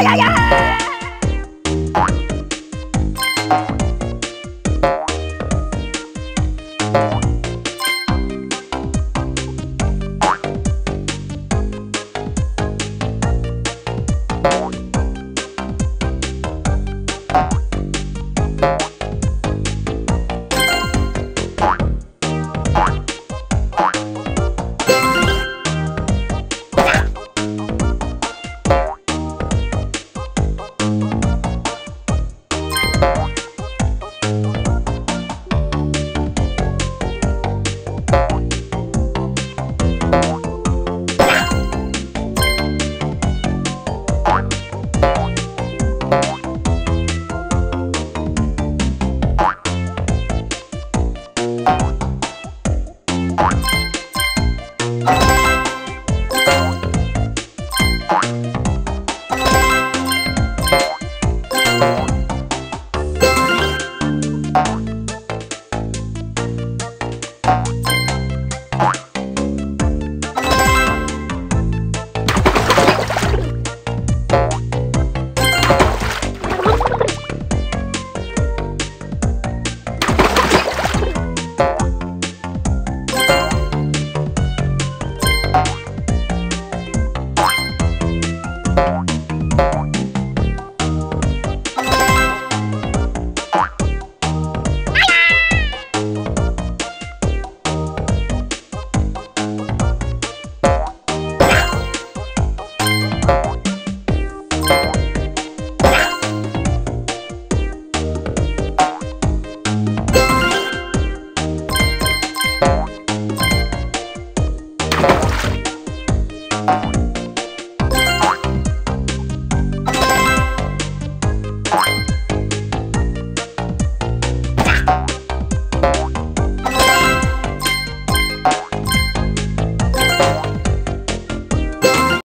ai ai ai